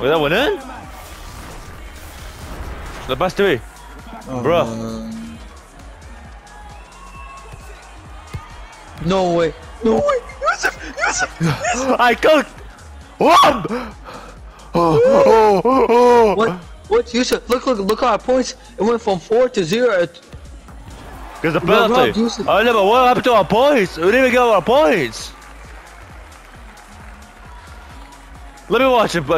Wait, that went in? The best three. Um, Bruh. Um, no way. No way. Yousif! Yousif! I cooked! One! Oh, oh, oh, oh. What? What? Yousif, look, look, look at our points. It went from 4 to 0. Because the penalty. use. I oh, know, but what happened to our points? We didn't even get our points. Let me watch it, but.